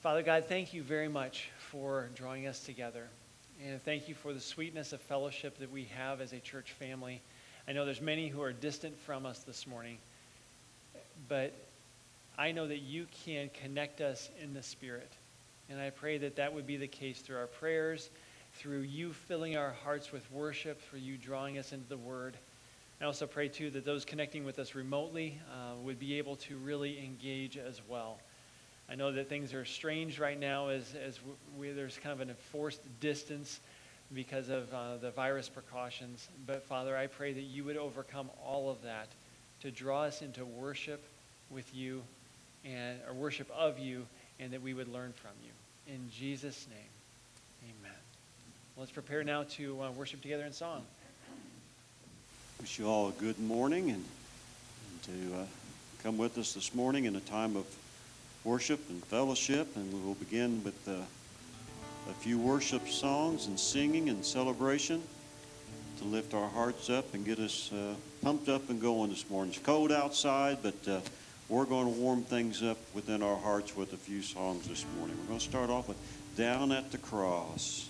Father God, thank you very much for drawing us together. And thank you for the sweetness of fellowship that we have as a church family. I know there's many who are distant from us this morning, but I know that you can connect us in the Spirit. And I pray that that would be the case through our prayers, through you filling our hearts with worship, through you drawing us into the Word. I also pray, too, that those connecting with us remotely uh, would be able to really engage as well. I know that things are strange right now as, as we, there's kind of an enforced distance because of uh, the virus precautions. But Father, I pray that you would overcome all of that to draw us into worship with you and or worship of you and that we would learn from you. In Jesus' name, amen. Let's prepare now to uh, worship together in song. Wish you all a good morning and, and to uh, come with us this morning in a time of worship and fellowship, and we will begin with uh, a few worship songs and singing and celebration to lift our hearts up and get us uh, pumped up and going this morning. It's cold outside, but uh, we're going to warm things up within our hearts with a few songs this morning. We're going to start off with Down at the Cross.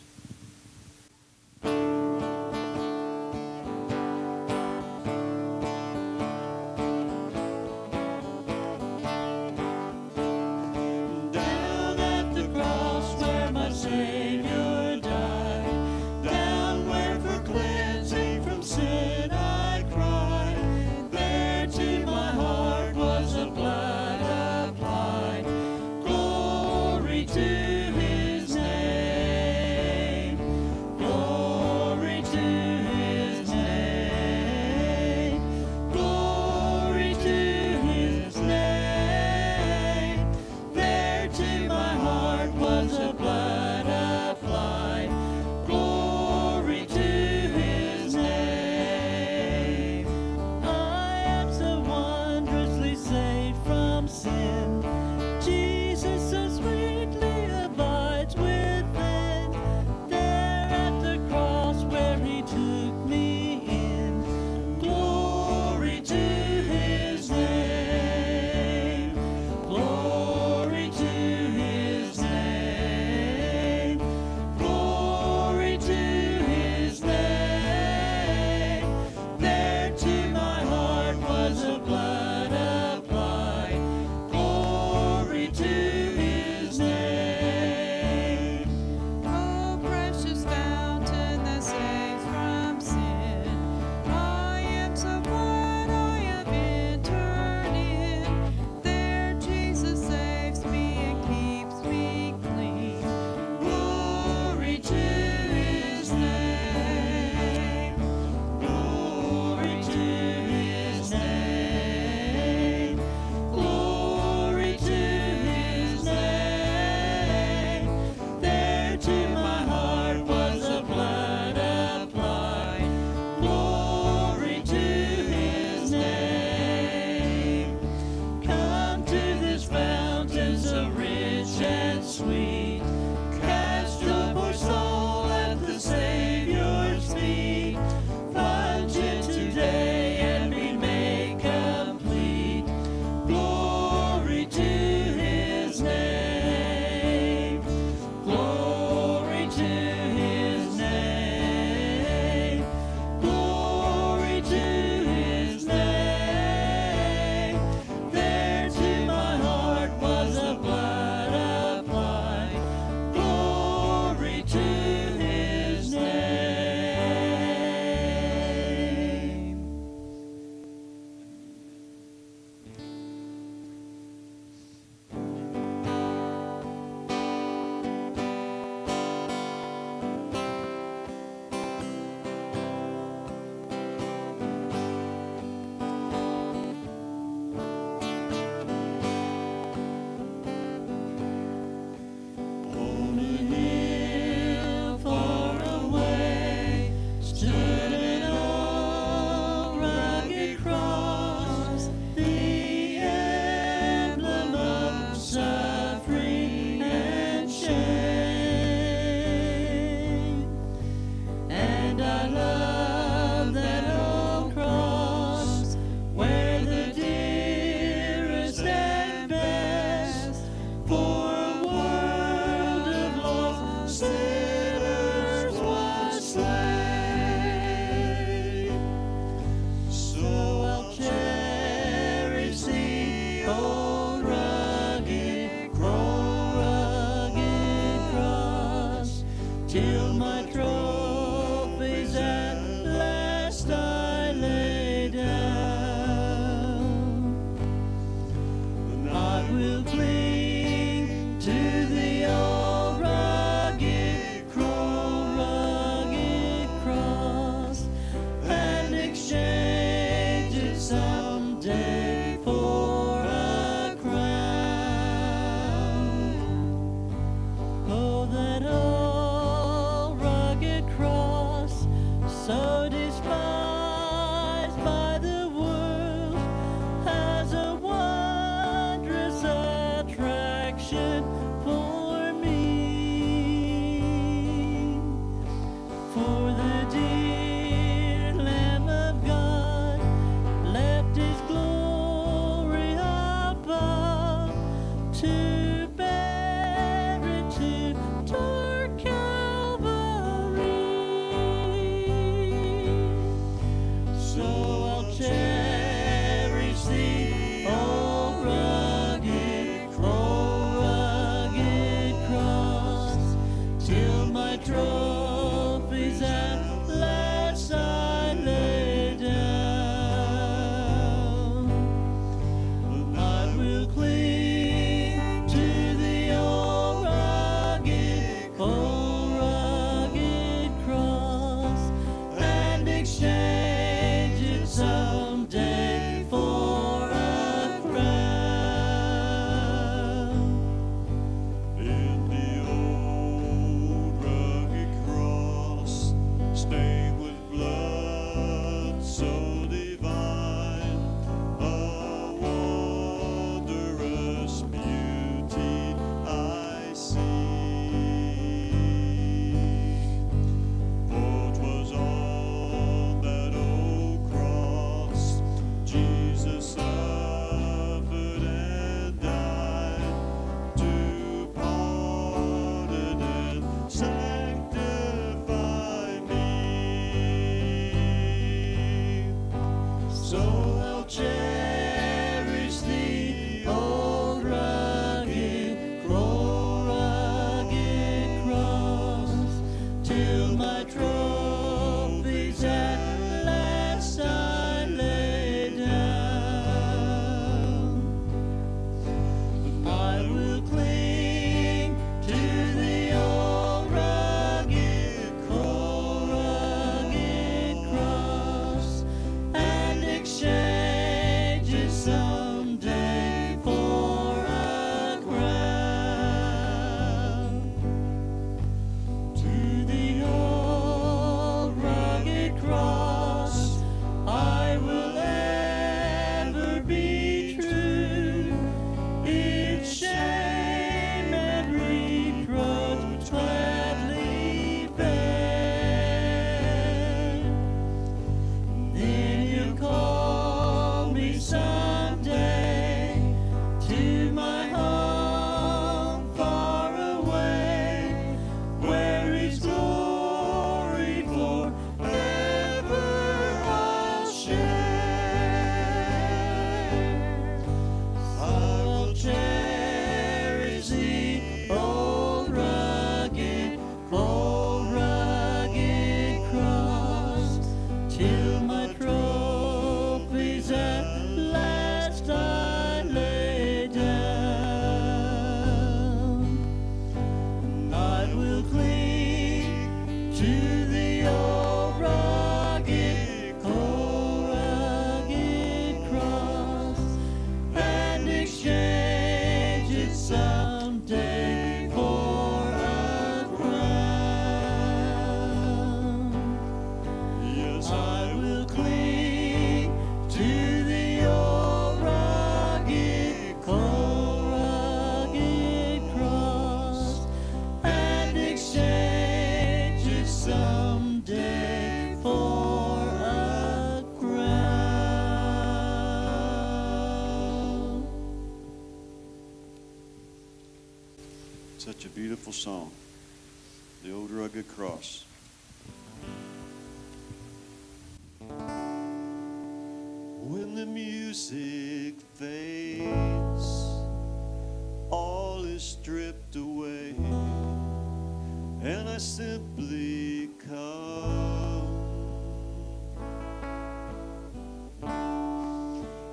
beautiful song, The Old Rugged Cross. When the music fades, all is stripped away, and I simply come,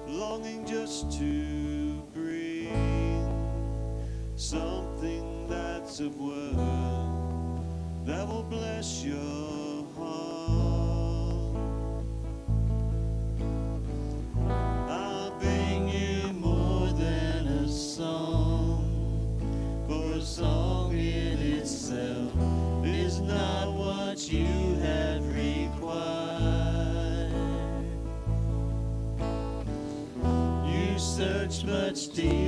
longing just to bring some words of worth that will bless your heart. I'll bring you more than a song, for a song in itself is not what you have required. You search much deeper.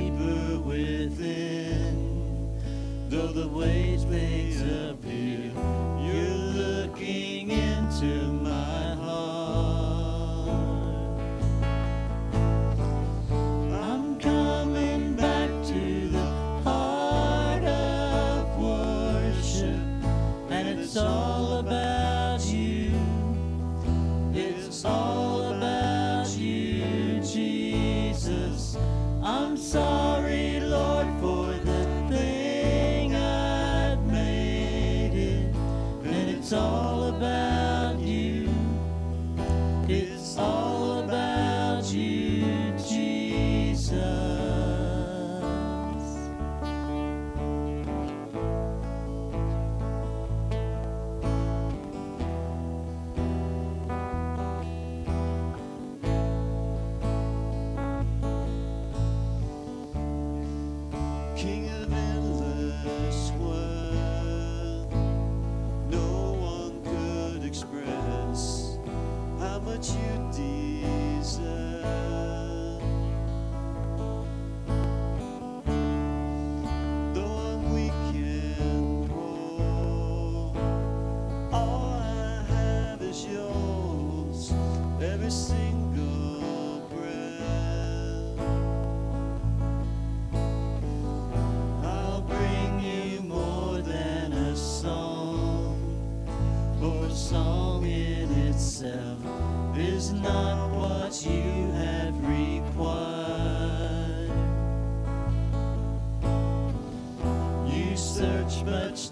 much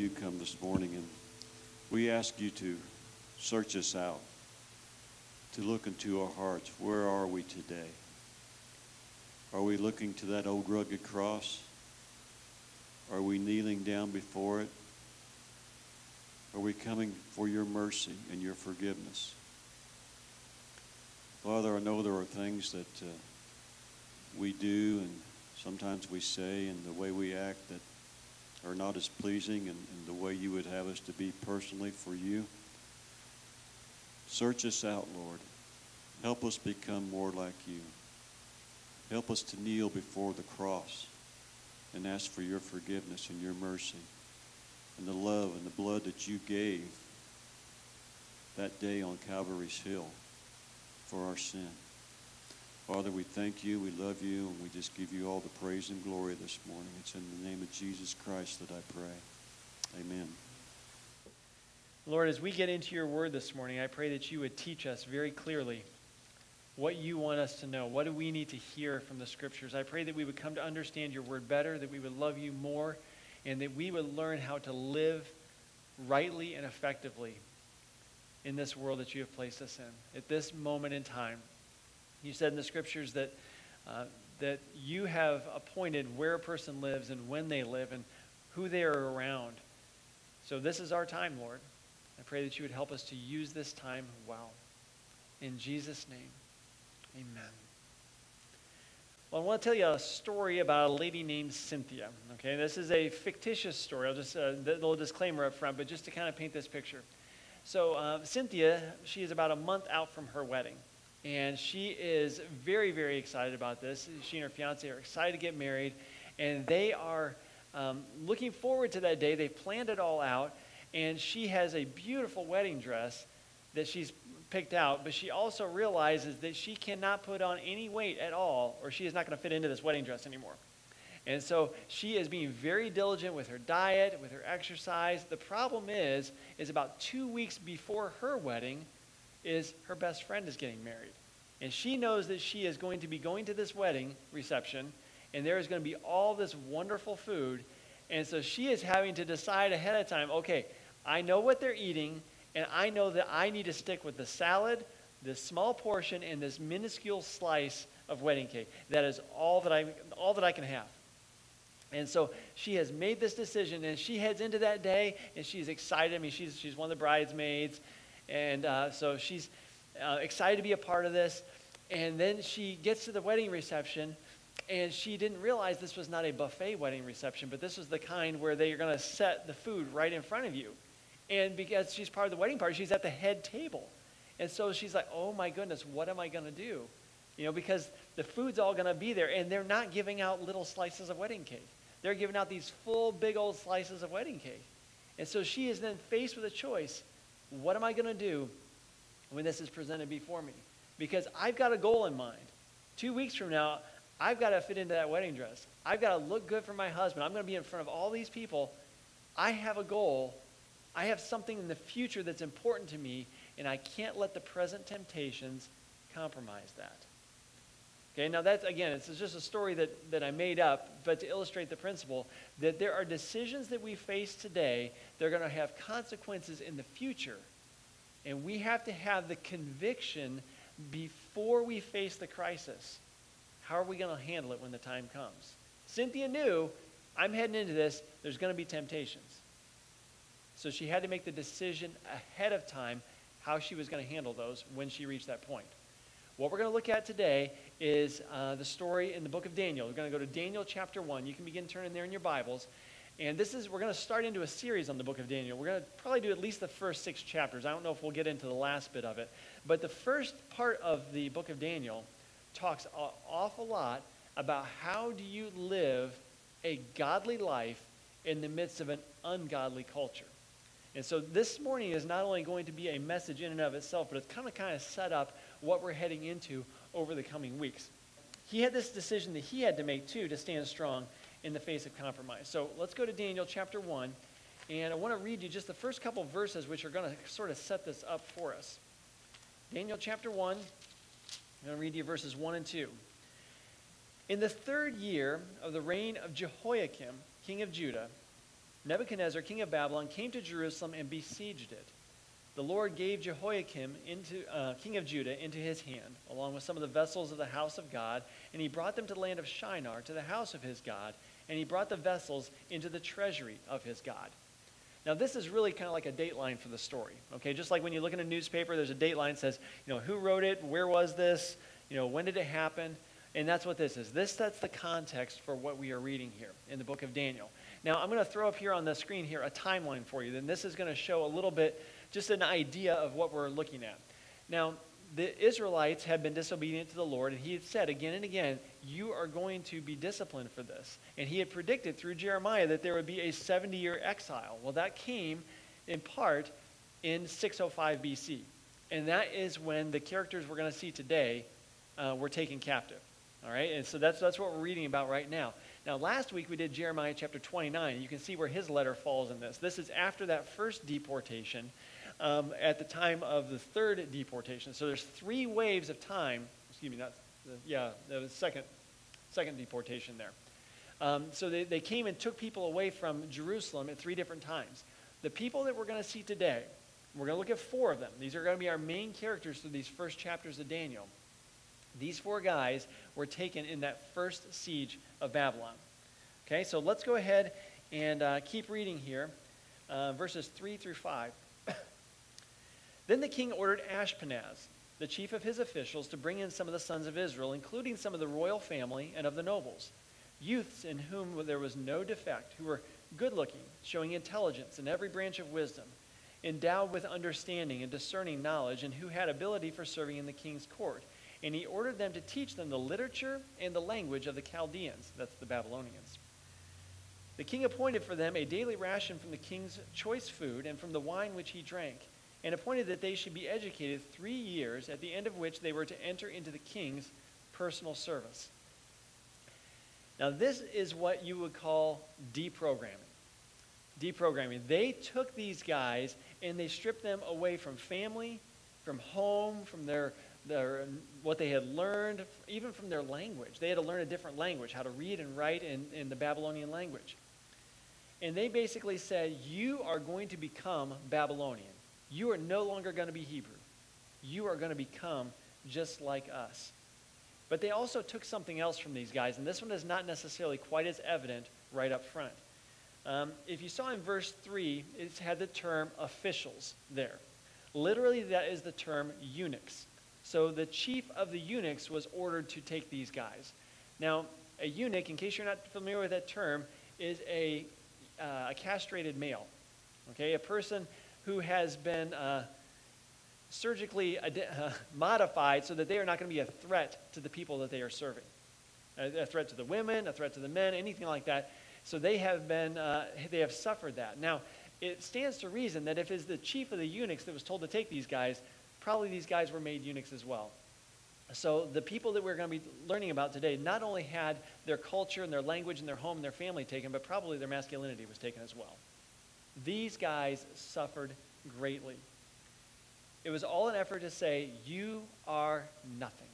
do come this morning and we ask you to search us out, to look into our hearts. Where are we today? Are we looking to that old rugged cross? Are we kneeling down before it? Are we coming for your mercy and your forgiveness? Father, I know there are things that uh, we do and sometimes we say and the way we act that are not as pleasing and, the way you would have us to be personally for you. Search us out, Lord. Help us become more like you. Help us to kneel before the cross and ask for your forgiveness and your mercy and the love and the blood that you gave that day on Calvary's Hill for our sin. Father, we thank you, we love you, and we just give you all the praise and glory this morning. It's in the name of Jesus Christ that I pray. Amen. Lord, as we get into your word this morning, I pray that you would teach us very clearly what you want us to know. What do we need to hear from the scriptures? I pray that we would come to understand your word better, that we would love you more, and that we would learn how to live rightly and effectively in this world that you have placed us in at this moment in time. You said in the scriptures that, uh, that you have appointed where a person lives and when they live and who they are around. So this is our time, Lord. I pray that you would help us to use this time well. In Jesus' name, amen. Well, I want to tell you a story about a lady named Cynthia. Okay, this is a fictitious story. I'll just, uh, the little disclaimer up front, but just to kind of paint this picture. So, uh, Cynthia, she is about a month out from her wedding. And she is very, very excited about this. She and her fiance are excited to get married. And they are um, looking forward to that day. They've planned it all out. And she has a beautiful wedding dress that she's picked out. But she also realizes that she cannot put on any weight at all, or she is not going to fit into this wedding dress anymore. And so she is being very diligent with her diet, with her exercise. The problem is, is about two weeks before her wedding, is her best friend is getting married. And she knows that she is going to be going to this wedding reception, and there is going to be all this wonderful food. And so she is having to decide ahead of time okay, I know what they're eating, and I know that I need to stick with the salad, this small portion, and this minuscule slice of wedding cake. That is all that I, all that I can have. And so she has made this decision, and she heads into that day, and she's excited. I mean, she's, she's one of the bridesmaids, and uh, so she's uh, excited to be a part of this. And then she gets to the wedding reception, and she didn't realize this was not a buffet wedding reception, but this was the kind where they are going to set the food right in front of you. And because she's part of the wedding party, she's at the head table. And so she's like, oh my goodness, what am I going to do? You know, because the food's all going to be there, and they're not giving out little slices of wedding cake. They're giving out these full, big old slices of wedding cake. And so she is then faced with a choice. What am I going to do when this is presented before me? Because I've got a goal in mind. Two weeks from now, I've got to fit into that wedding dress. I've got to look good for my husband. I'm going to be in front of all these people. I have a goal. I have something in the future that's important to me, and I can't let the present temptations compromise that. Okay, now that's, again, it's just a story that, that I made up, but to illustrate the principle that there are decisions that we face today that are going to have consequences in the future. And we have to have the conviction before we face the crisis. How are we going to handle it when the time comes? Cynthia knew, I'm heading into this, there's going to be temptations. So she had to make the decision ahead of time how she was going to handle those when she reached that point. What we're going to look at today is uh, the story in the book of Daniel. We're going to go to Daniel chapter 1. You can begin turning there in your Bibles. And this is, we're going to start into a series on the book of Daniel. We're going to probably do at least the first six chapters. I don't know if we'll get into the last bit of it. But the first part of the book of Daniel talks an awful lot about how do you live a godly life in the midst of an ungodly culture. And so this morning is not only going to be a message in and of itself, but it's kind of kind of set up what we're heading into over the coming weeks. He had this decision that he had to make too to stand strong in the face of compromise. So let's go to Daniel chapter 1. And I want to read you just the first couple verses which are going to sort of set this up for us. Daniel chapter 1, I'm going to read you verses 1 and 2. In the third year of the reign of Jehoiakim, king of Judah, Nebuchadnezzar, king of Babylon, came to Jerusalem and besieged it. The Lord gave Jehoiakim, into, uh, king of Judah, into his hand, along with some of the vessels of the house of God, and he brought them to the land of Shinar, to the house of his God, and he brought the vessels into the treasury of his God. Now, this is really kind of like a dateline for the story. Okay, just like when you look in a newspaper, there's a dateline that says, you know, who wrote it, where was this, you know, when did it happen, and that's what this is. This sets the context for what we are reading here in the book of Daniel. Now, I'm going to throw up here on the screen here a timeline for you. Then this is going to show a little bit, just an idea of what we're looking at. Now, the Israelites had been disobedient to the Lord, and he had said again and again, You are going to be disciplined for this. And he had predicted through Jeremiah that there would be a 70 year exile. Well, that came in part in 605 BC. And that is when the characters we're going to see today uh, were taken captive. All right? And so that's, that's what we're reading about right now. Now, last week we did Jeremiah chapter 29. You can see where his letter falls in this. This is after that first deportation um, at the time of the third deportation. So there's three waves of time. Excuse me, not, the, yeah, the second, second deportation there. Um, so they, they came and took people away from Jerusalem at three different times. The people that we're going to see today, we're going to look at four of them. These are going to be our main characters through these first chapters of Daniel. These four guys were taken in that first siege of Babylon. Okay, so let's go ahead and uh, keep reading here, uh, verses 3 through 5. Then the king ordered Ashpenaz, the chief of his officials, to bring in some of the sons of Israel, including some of the royal family and of the nobles, youths in whom there was no defect, who were good looking, showing intelligence in every branch of wisdom, endowed with understanding and discerning knowledge, and who had ability for serving in the king's court and he ordered them to teach them the literature and the language of the Chaldeans, that's the Babylonians. The king appointed for them a daily ration from the king's choice food and from the wine which he drank, and appointed that they should be educated three years, at the end of which they were to enter into the king's personal service. Now, this is what you would call deprogramming. Deprogramming. They took these guys and they stripped them away from family, from home, from their their, what they had learned, even from their language. They had to learn a different language, how to read and write in, in the Babylonian language. And they basically said, You are going to become Babylonian. You are no longer going to be Hebrew. You are going to become just like us. But they also took something else from these guys, and this one is not necessarily quite as evident right up front. Um, if you saw in verse 3, it had the term officials there. Literally, that is the term eunuchs. So the chief of the eunuchs was ordered to take these guys. Now, a eunuch, in case you're not familiar with that term, is a, uh, a castrated male. Okay, a person who has been uh, surgically uh, modified so that they are not going to be a threat to the people that they are serving. A, a, threat to the women, a threat to the men, anything like that. So they have been, uh, they have suffered that. Now, it stands to reason that if it's the chief of the eunuchs that was told to take these guys, probably these guys were made eunuchs as well. So the people that we're going to be learning about today not only had their culture and their language and their home and their family taken, but probably their masculinity was taken as well. These guys suffered greatly. It was all an effort to say, You are nothing.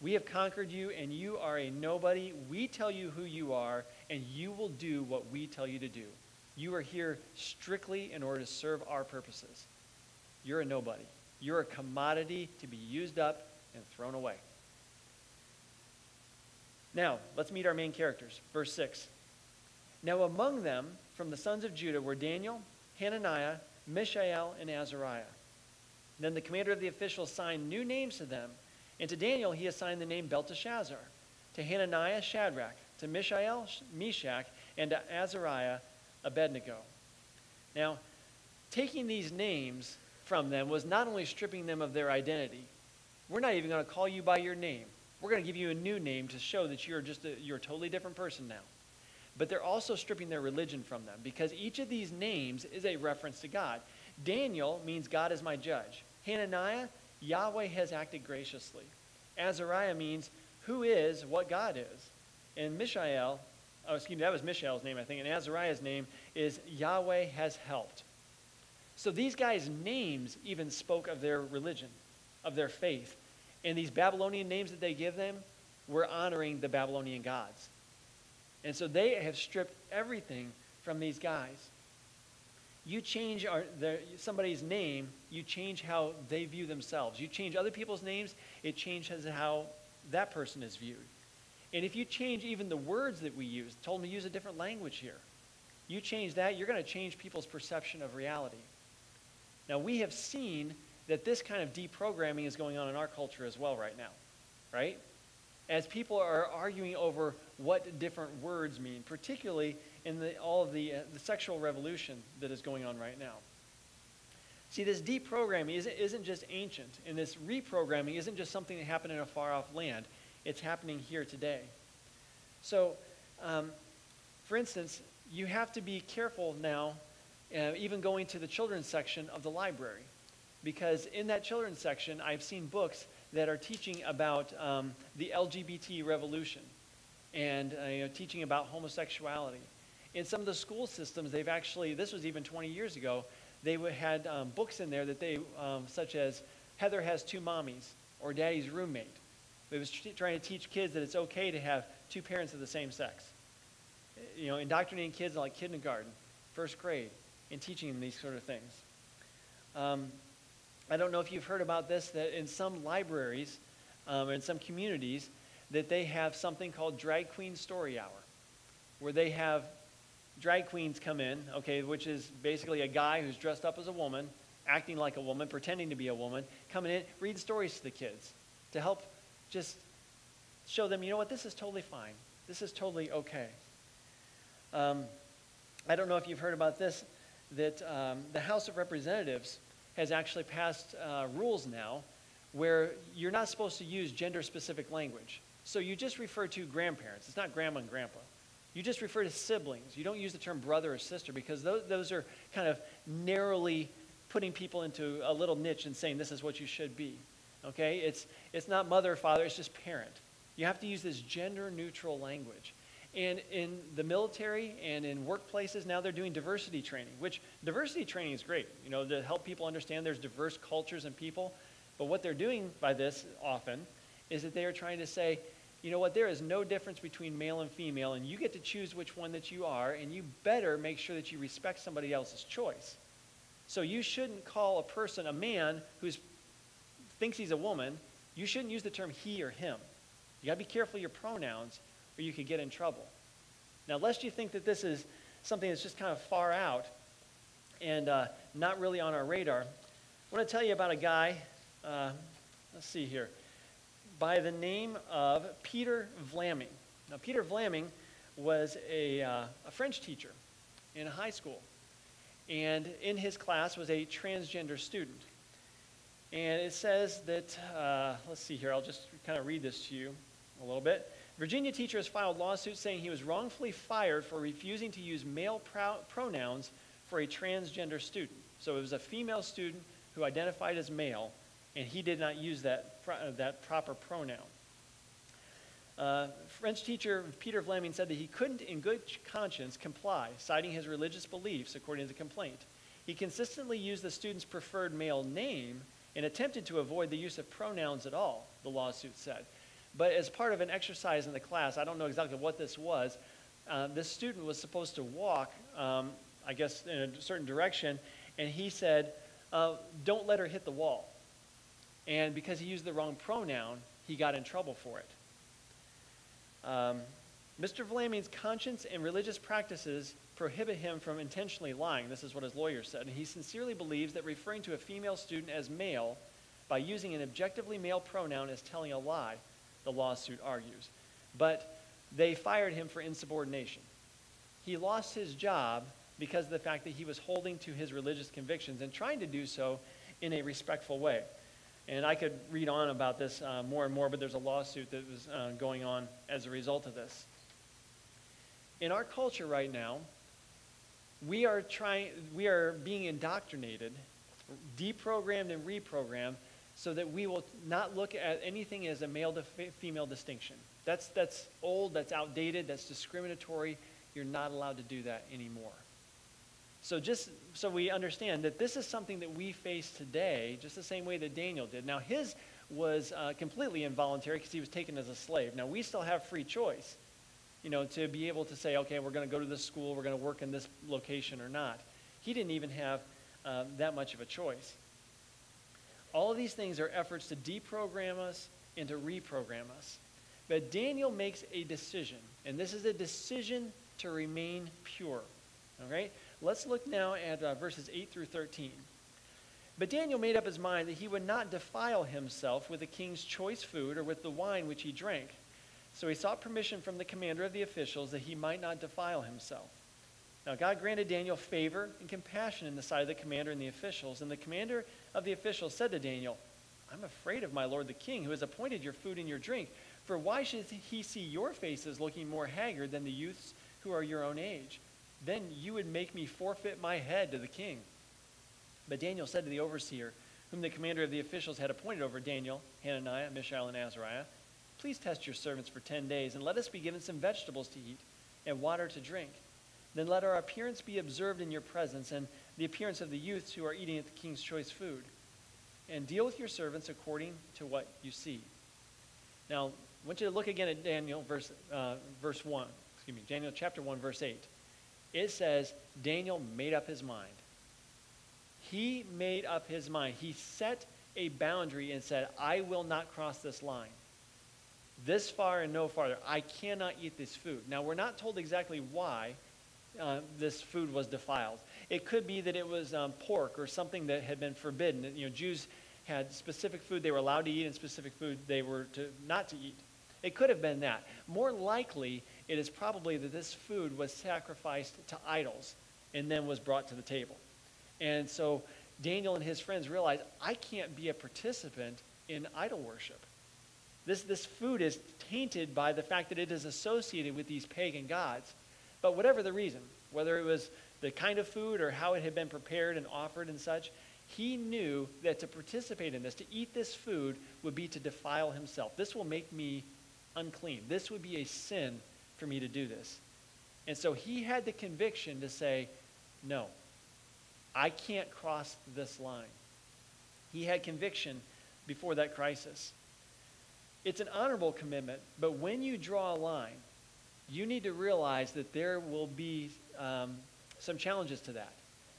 We have conquered you, and you are a nobody. We tell you who you are, and you will do what we tell you to do. You are here strictly in order to serve our purposes. You're a nobody. You're a commodity to be used up and thrown away. Now, let's meet our main characters. Verse 6. Now, among them, from the sons of Judah, were Daniel, Hananiah, Mishael, and Azariah. Then the commander of the officials signed new names to them, and to Daniel he assigned the name Belteshazzar, to Hananiah, Shadrach, to Mishael, Meshach, and to Azariah, Abednego. Now, taking these names from them was not only stripping them of their identity, we're not even going to call you by your name. We're going to give you a new name to show that you're just a, you're a totally different person now. But they're also stripping their religion from them because each of these names is a reference to God. Daniel means God is my judge. Hananiah, Yahweh has acted graciously. Azariah means who is what God is. And Mishael, oh, excuse me, that was Mishael's name, I think. And Azariah's name is Yahweh has helped. So these guys' names even spoke of their religion, of their faith. And these Babylonian names that they give them were honoring the Babylonian gods. And so they have stripped everything from these guys. You change our, their, somebody's name, you change how they view themselves. You change other people's names, it changes how that person is viewed. And if you change even the words that we use, told them to use a different language here, you change that, you're going to change people's perception of reality. Now, we have seen that this kind of deprogramming is going on in our culture as well right now, right? As people are arguing over what different words mean, particularly in the, all of the, uh, the sexual revolution that is going on right now. See, this deprogramming isn't, isn't just ancient, and this reprogramming isn't just something that happened in a far off land. It's happening here today. So, um, for instance, you have to be careful now, uh, even going to the children's section of the library, because in that children's section, I've seen books that are teaching about um, the LGBT revolution and uh, you know, teaching about homosexuality. In some of the school systems, they've actually, this was even 20 years ago, they had um, books in there that they, um, such as Heather has two mommies or Daddy's roommate. It was trying to teach kids that it's okay to have two parents of the same sex. You know, indoctrinating kids in like kindergarten, first grade, and teaching them these sort of things. Um, I don't know if you've heard about this, that in some libraries, um, in some communities, that they have something called Drag Queen Story Hour, where they have drag queens come in, okay, which is basically a guy who's dressed up as a woman, acting like a woman, pretending to be a woman, coming in, read stories to the kids to help just show them, you know what, this is totally fine. This is totally okay. Um, I don't know if you've heard about this, that um, the House of Representatives has actually passed uh, rules now where you're not supposed to use gender specific language. So you just refer to grandparents. It's not grandma and grandpa. You just refer to siblings. You don't use the term brother or sister because those, those are kind of narrowly putting people into a little niche and saying this is what you should be. Okay? It's, it's not mother or father, it's just parent. You have to use this gender neutral language. And in the military and in workplaces, now they're doing diversity training, which diversity training is great, you know, to help people understand there's diverse cultures and people. But what they're doing by this often is that they are trying to say, you know what, there is no difference between male and female, and you get to choose which one that you are, and you better make sure that you respect somebody else's choice. So you shouldn't call a person a man who thinks he's a woman. You shouldn't use the term he or him. You got to be careful your pronouns, or you could get in trouble. Now, lest you think that this is something that's just kind of far out and uh, not really on our radar, I want to tell you about a guy. Uh, let's see here by the name of Peter Vlaming. Now, Peter Vlaming was a, uh, a French teacher in a high school. And in his class was a transgender student. And it says that, uh, let's see here, I'll just kind of read this to you a little bit. Virginia teacher has filed lawsuit saying he was wrongfully fired for refusing to use male pronouns for a transgender student. So it was a female student who identified as male, and he did not use that, that proper pronoun. Uh, French teacher Peter Vlaming said that he couldn't, in good conscience, comply, citing his religious beliefs, according to the complaint. He consistently used the student's preferred male name and attempted to avoid the use of pronouns at all, the lawsuit said. But as part of an exercise in the class, I don't know exactly what this was, uh, this student was supposed to walk, um, I guess, in a certain direction, and he said, uh, Don't let her hit the wall. And because he used the wrong pronoun, he got in trouble for it. Um, Mr. Vlaming's conscience and religious practices prohibit him from intentionally lying. This is what his lawyer said. And he sincerely believes that referring to a female student as male by using an objectively male pronoun is telling a lie, the lawsuit argues. But they fired him for insubordination. He lost his job because of the fact that he was holding to his religious convictions and trying to do so in a respectful way. And I could read on about this uh, more and more, but there's a lawsuit that was uh, going on as a result of this. In our culture right now, we are trying, we are being indoctrinated, deprogrammed and reprogrammed, so that we will not look at anything as a male to female distinction. That's, that's old, that's outdated, that's discriminatory. You're not allowed to do that anymore. So just so we understand that this is something that we face today, just the same way that Daniel did. Now his was uh, completely involuntary because he was taken as a slave. Now we still have free choice, you know, to be able to say, okay, we're going to go to this school, we're going to work in this location or not. He didn't even have um, that much of a choice. All of these things are efforts to deprogram us and to reprogram us. But Daniel makes a decision, and this is a decision to remain pure. All right? Let's look now at uh, verses 8 through 13. But Daniel made up his mind that he would not defile himself with the king's choice food or with the wine which he drank. So he sought permission from the commander of the officials that he might not defile himself. Now, God granted Daniel favor and compassion in the sight of the commander and the officials. And the commander of the officials said to Daniel, I'm afraid of my lord the king, who has appointed your food and your drink. For why should he see your faces looking more haggard than the youths who are your own age? Then you would make me forfeit my head to the king. But Daniel said to the overseer, whom the commander of the officials had appointed over Daniel, Hananiah, Mishael, and Azariah, Please test your servants for ten days, and let us be given some vegetables to eat and water to drink. Then let our appearance be observed in your presence, and the appearance of the youths who are eating at the king's choice food. And deal with your servants according to what you see. Now, I want you to look again at Daniel verse, uh, verse 1. Excuse me, Daniel chapter 1, verse 8. It says, Daniel made up his mind. He made up his mind. He set a boundary and said, I will not cross this line this far and no farther. I cannot eat this food. Now, we're not told exactly why uh, this food was defiled. It could be that it was um, pork or something that had been forbidden. You know, Jews had specific food they were allowed to eat and specific food they were to, not to eat. It could have been that. More likely, it is probably that this food was sacrificed to idols and then was brought to the table. And so Daniel and his friends realized, I can't be a participant in idol worship. This, this food is tainted by the fact that it is associated with these pagan gods. But whatever the reason, whether it was the kind of food or how it had been prepared and offered and such, he knew that to participate in this, to eat this food, would be to defile himself. This will make me unclean. This would be a sin for me to do this. And so he had the conviction to say, no, I can't cross this line. He had conviction before that crisis. It's an honorable commitment, but when you draw a line, you need to realize that there will be um, some challenges to that.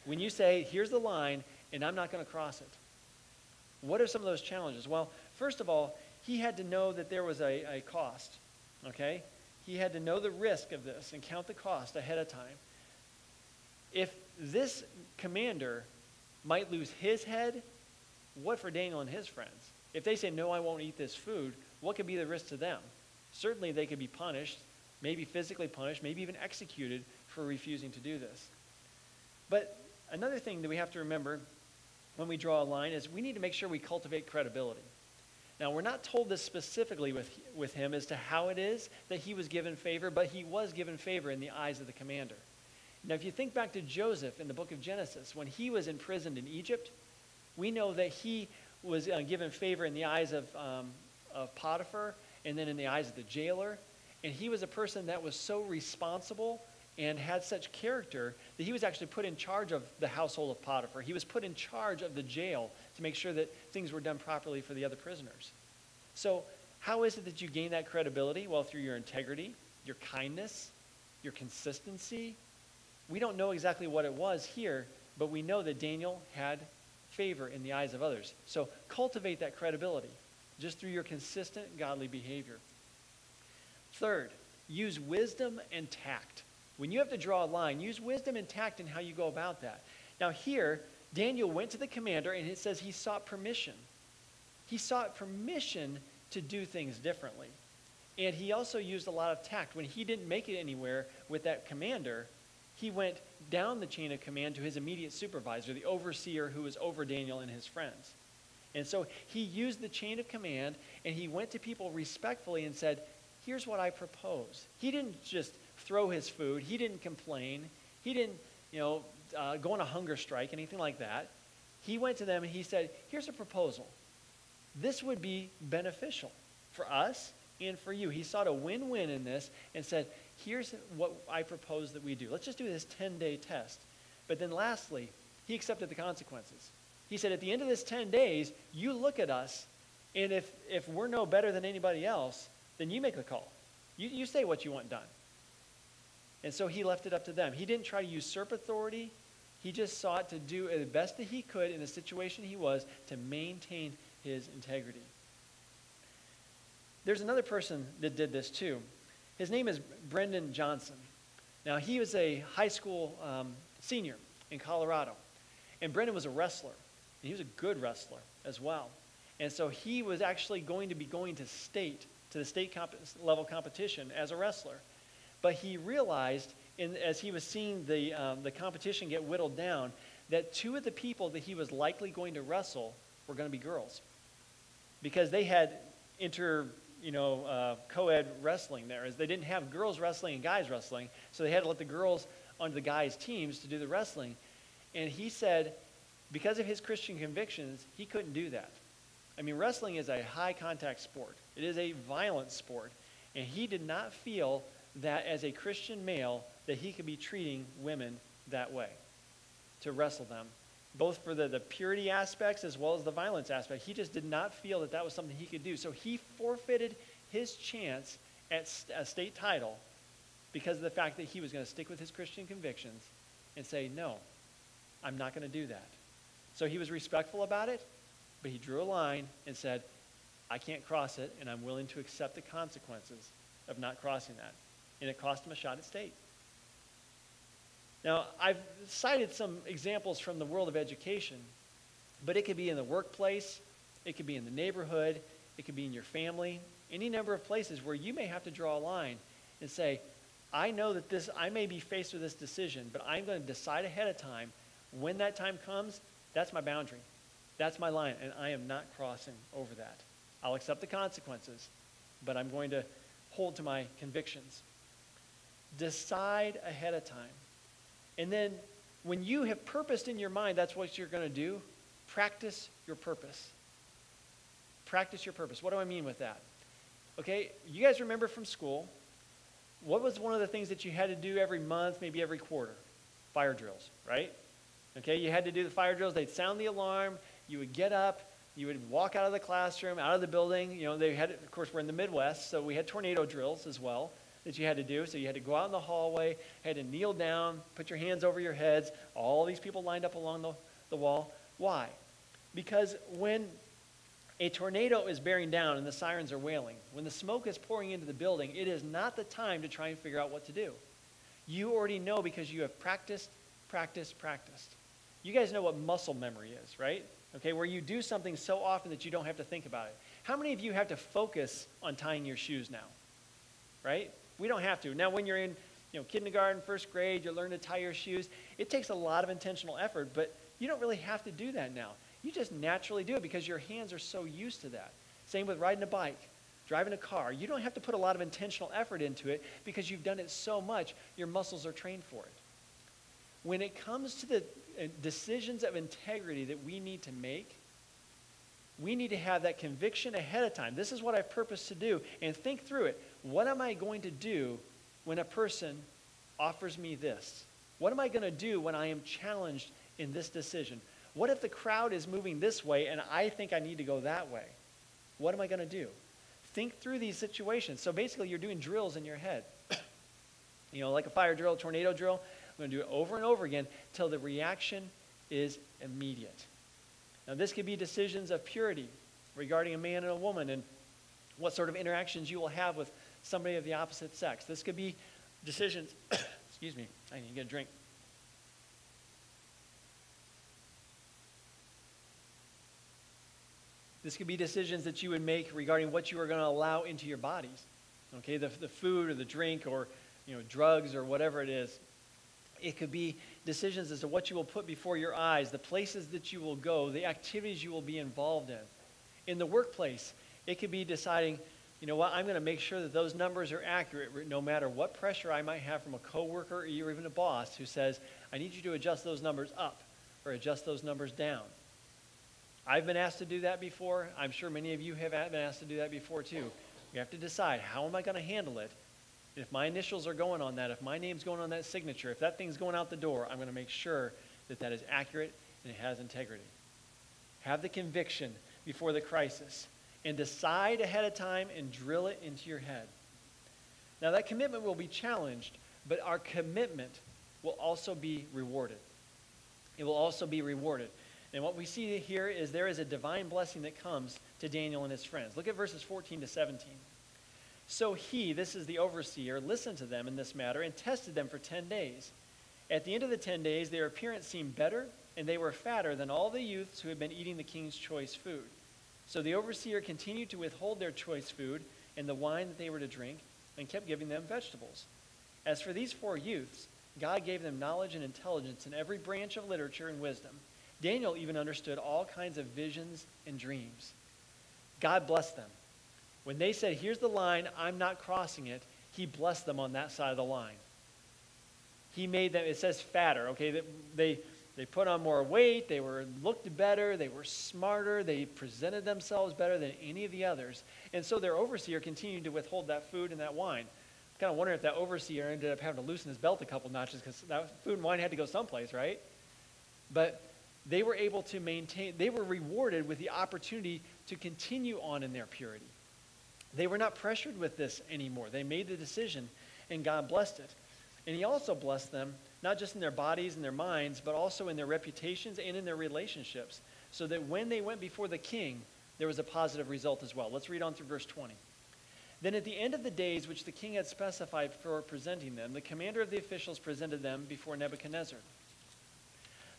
When you say, here's the line, and I'm not going to cross it, what are some of those challenges? Well, first of all, he had to know that there was a, a cost, okay? He had to know the risk of this and count the cost ahead of time. If this commander might lose his head, what for Daniel and his friends? If they say, no, I won't eat this food, what could be the risk to them? Certainly they could be punished, maybe physically punished, maybe even executed for refusing to do this. But another thing that we have to remember when we draw a line is we need to make sure we cultivate credibility. Now, we're not told this specifically with, with him as to how it is that he was given favor, but he was given favor in the eyes of the commander. Now, if you think back to Joseph in the book of Genesis, when he was imprisoned in Egypt, we know that he was uh, given favor in the eyes of um, of Potiphar and then in the eyes of the jailer. And he was a person that was so responsible and had such character that he was actually put in charge of the household of Potiphar. He was put in charge of the jail to make sure that things were done properly for the other prisoners. So, how is it that you gain that credibility? Well, through your integrity, your kindness, your consistency. We don't know exactly what it was here, but we know that Daniel had favor in the eyes of others. So, cultivate that credibility just through your consistent godly behavior. Third, use wisdom and tact. When you have to draw a line, use wisdom and tact in how you go about that. Now, here, Daniel went to the commander and it says he sought permission. He sought permission to do things differently. And he also used a lot of tact. When he didn't make it anywhere with that commander, he went down the chain of command to his immediate supervisor, the overseer who was over Daniel and his friends. And so he used the chain of command and he went to people respectfully and said, Here's what I propose. He didn't just throw his food, he didn't complain, he didn't, you know, uh, go on a hunger strike, anything like that. He went to them and he said, Here's a proposal. This would be beneficial for us and for you. He sought a win win in this and said, Here's what I propose that we do. Let's just do this 10 day test. But then lastly, he accepted the consequences. He said, at the end of this 10 days, you look at us, and if, if we're no better than anybody else, then you make the call. You, you say what you want done. And so he left it up to them. He didn't try to usurp authority. He just sought to do the best that he could in the situation he was to maintain his integrity. There's another person that did this too. His name is Brendan Johnson. Now, he was a high school um, senior in Colorado. And Brendan was a wrestler. And he was a good wrestler as well. And so he was actually going to be going to state, to the state comp- level competition as a wrestler. But he realized, in, as he was seeing the, um, the competition get whittled down, that two of the people that he was likely going to wrestle were going to be girls. Because they had inter, you know, uh, co-ed wrestling there. As they didn't have girls wrestling and guys wrestling, so they had to let the girls onto the guys' teams to do the wrestling. And he said, because of his Christian convictions, he couldn't do that. I mean, wrestling is a high contact sport, it is a violent sport. And he did not feel that as a Christian male that he could be treating women that way to wrestle them, both for the, the purity aspects as well as the violence aspect. He just did not feel that that was something he could do. So he forfeited his chance at a state title because of the fact that he was going to stick with his Christian convictions and say, no, I'm not going to do that. So he was respectful about it, but he drew a line and said, I can't cross it, and I'm willing to accept the consequences of not crossing that. And it cost him a shot at state. Now, I've cited some examples from the world of education, but it could be in the workplace, it could be in the neighborhood, it could be in your family, any number of places where you may have to draw a line and say, I know that this, I may be faced with this decision, but I'm going to decide ahead of time when that time comes, that's my boundary. That's my line, and I am not crossing over that. I'll accept the consequences, but I'm going to hold to my convictions. Decide ahead of time. And then when you have purposed in your mind that's what you're going to do, practice your purpose. Practice your purpose. What do I mean with that? Okay, you guys remember from school, what was one of the things that you had to do every month, maybe every quarter? Fire drills, right? Okay, you had to do the fire drills. They'd sound the alarm. You would get up. You would walk out of the classroom, out of the building. You know, they had, of course, we're in the Midwest, so we had tornado drills as well that you had to do. So you had to go out in the hallway, had to kneel down, put your hands over your heads. All these people lined up along the, the wall. Why? Because when a tornado is bearing down and the sirens are wailing, when the smoke is pouring into the building, it is not the time to try and figure out what to do. You already know because you have practiced, practiced, practiced. You guys know what muscle memory is, right? Okay, where you do something so often that you don't have to think about it. How many of you have to focus on tying your shoes now? Right? We don't have to. Now, when you're in you know, kindergarten, first grade, you learn to tie your shoes. It takes a lot of intentional effort, but you don't really have to do that now. You just naturally do it because your hands are so used to that. Same with riding a bike, driving a car. You don't have to put a lot of intentional effort into it because you've done it so much, your muscles are trained for it. When it comes to the uh, decisions of integrity that we need to make, we need to have that conviction ahead of time. This is what I purpose to do. And think through it. What am I going to do when a person offers me this? What am I going to do when I am challenged in this decision? What if the crowd is moving this way and I think I need to go that way? What am I going to do? Think through these situations. So basically, you're doing drills in your head. you know, like a fire drill, tornado drill. I'm going to do it over and over again till the reaction is immediate. Now, this could be decisions of purity regarding a man and a woman and what sort of interactions you will have with somebody of the opposite sex. This could be decisions, excuse me, I need to get a drink. This could be decisions that you would make regarding what you are going to allow into your bodies. Okay, the, the food or the drink or you know, drugs or whatever it is. It could be decisions as to what you will put before your eyes, the places that you will go, the activities you will be involved in. In the workplace, it could be deciding, you know what, I'm going to make sure that those numbers are accurate no matter what pressure I might have from a coworker or even a boss who says, I need you to adjust those numbers up or adjust those numbers down. I've been asked to do that before. I'm sure many of you have been asked to do that before too. You have to decide how am I going to handle it if my initials are going on that, if my name's going on that signature, if that thing's going out the door, I'm going to make sure that that is accurate and it has integrity. Have the conviction before the crisis and decide ahead of time and drill it into your head. Now, that commitment will be challenged but our commitment will also be rewarded. It will also be rewarded. And what we see here is there is a divine blessing that comes to Daniel and his friends. Look at verses 14 to 17. So he, this is the overseer, listened to them in this matter and tested them for 10 days. At the end of the 10 days, their appearance seemed better, and they were fatter than all the youths who had been eating the king's choice food. So the overseer continued to withhold their choice food and the wine that they were to drink, and kept giving them vegetables. As for these four youths, God gave them knowledge and intelligence in every branch of literature and wisdom. Daniel even understood all kinds of visions and dreams. God blessed them. When they said, Here's the line, I'm not crossing it, he blessed them on that side of the line. He made them, it says fatter, okay? They, they, put on more weight, they were looked better, they were smarter, they presented themselves better than any of the others. And so their overseer continued to withhold that food and that wine. I'm kind of wondering if that overseer ended up having to loosen his belt a couple notches because that food and wine had to go someplace, right? But they were able to maintain, they were rewarded with the opportunity to continue on in their purity. They were not pressured with this anymore. They made the decision, and God blessed it. And He also blessed them, not just in their bodies and their minds, but also in their reputations and in their relationships, so that when they went before the king, there was a positive result as well. Let's read on through verse 20. Then at the end of the days which the king had specified for presenting them, the commander of the officials presented them before Nebuchadnezzar.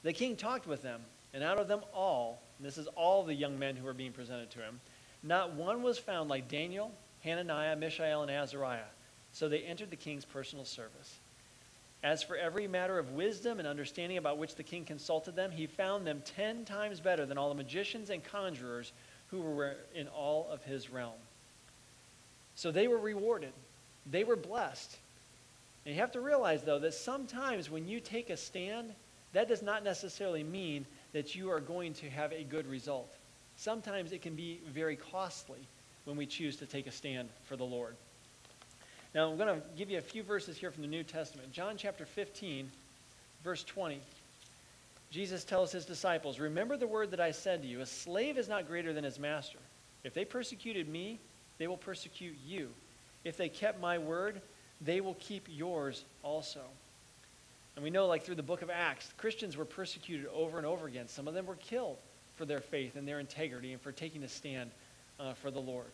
The king talked with them, and out of them all, this is all the young men who were being presented to him, not one was found like Daniel, Hananiah, Mishael, and Azariah. So they entered the king's personal service. As for every matter of wisdom and understanding about which the king consulted them, he found them ten times better than all the magicians and conjurers who were in all of his realm. So they were rewarded. They were blessed. And you have to realize, though, that sometimes when you take a stand, that does not necessarily mean that you are going to have a good result. Sometimes it can be very costly when we choose to take a stand for the Lord. Now, I'm going to give you a few verses here from the New Testament. John chapter 15, verse 20. Jesus tells his disciples, Remember the word that I said to you a slave is not greater than his master. If they persecuted me, they will persecute you. If they kept my word, they will keep yours also. And we know, like through the book of Acts, Christians were persecuted over and over again. Some of them were killed for their faith and their integrity and for taking a stand uh, for the Lord.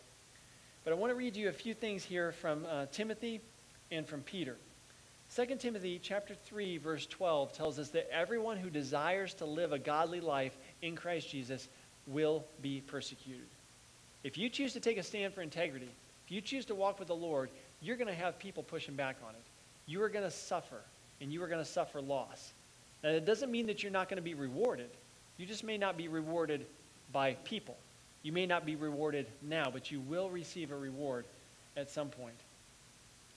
But I want to read you a few things here from uh, Timothy and from Peter. 2 Timothy chapter 3 verse 12 tells us that everyone who desires to live a godly life in Christ Jesus will be persecuted. If you choose to take a stand for integrity, if you choose to walk with the Lord, you're going to have people pushing back on it. You are going to suffer, and you are going to suffer loss. Now, it doesn't mean that you're not going to be rewarded. You just may not be rewarded by people. You may not be rewarded now, but you will receive a reward at some point.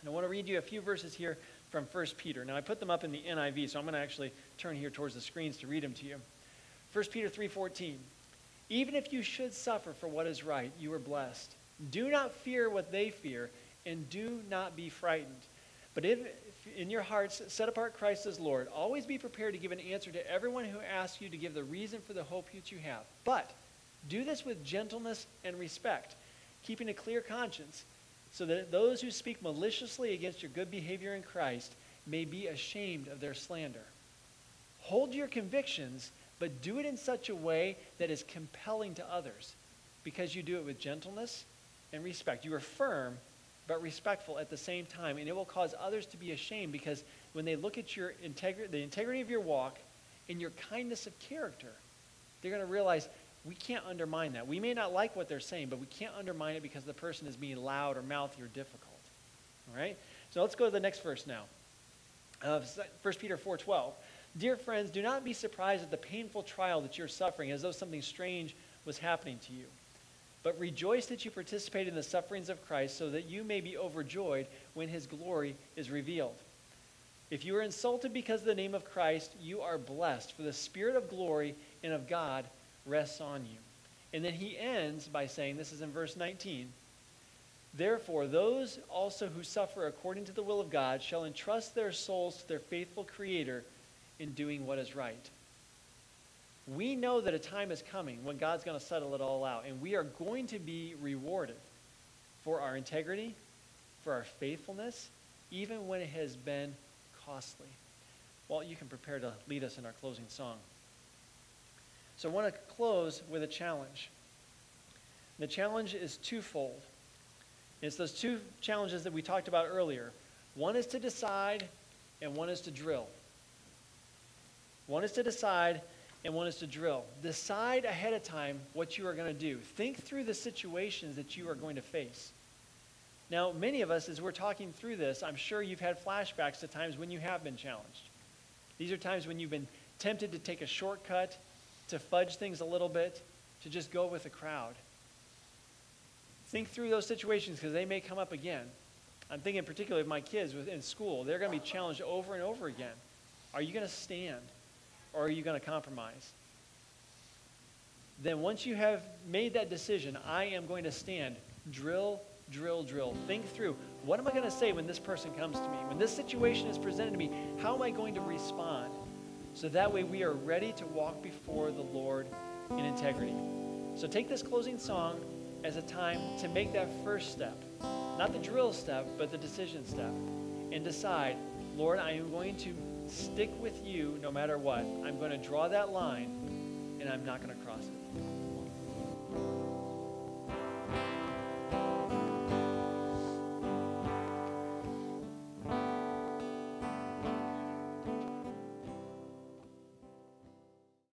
And I want to read you a few verses here from 1 Peter. Now, I put them up in the NIV, so I'm going to actually turn here towards the screens to read them to you. 1 Peter 3.14, Even if you should suffer for what is right, you are blessed. Do not fear what they fear, and do not be frightened. But if, in your hearts set apart Christ as Lord. Always be prepared to give an answer to everyone who asks you to give the reason for the hope that you have. But do this with gentleness and respect, keeping a clear conscience, so that those who speak maliciously against your good behavior in Christ may be ashamed of their slander. Hold your convictions, but do it in such a way that is compelling to others, because you do it with gentleness and respect. You are firm but respectful at the same time. And it will cause others to be ashamed because when they look at your integrity, the integrity of your walk and your kindness of character, they're going to realize we can't undermine that. We may not like what they're saying, but we can't undermine it because the person is being loud or mouthy or difficult. All right? So let's go to the next verse now. Uh, 1 Peter 4.12. Dear friends, do not be surprised at the painful trial that you're suffering as though something strange was happening to you but rejoice that you participate in the sufferings of Christ, so that you may be overjoyed when his glory is revealed. If you are insulted because of the name of Christ, you are blessed, for the Spirit of glory and of God rests on you. And then he ends by saying, this is in verse 19, Therefore, those also who suffer according to the will of God shall entrust their souls to their faithful Creator in doing what is right we know that a time is coming when God's going to settle it all out, and we are going to be rewarded for our integrity, for our faithfulness, even when it has been costly. Well, you can prepare to lead us in our closing song. So I want to close with a challenge. The challenge is twofold. It's those two challenges that we talked about earlier. One is to decide, and one is to drill. One is to decide, and one is to drill. Decide ahead of time what you are going to do. Think through the situations that you are going to face. Now, many of us, as we're talking through this, I'm sure you've had flashbacks to times when you have been challenged. These are times when you've been tempted to take a shortcut, to fudge things a little bit, to just go with the crowd. Think through those situations because they may come up again. I'm thinking particularly of my kids in school. They're going to be challenged over and over again. Are you going to stand or are you going to compromise? Then, once you have made that decision, I am going to stand, drill, drill, drill. Think through what am I going to say when this person comes to me? When this situation is presented to me, how am I going to respond? So that way we are ready to walk before the Lord in integrity. So take this closing song as a time to make that first step. Not the drill step, but the decision step. And decide, Lord, I am going to stick with you no matter what. I'm going to draw that line, and I'm not going to.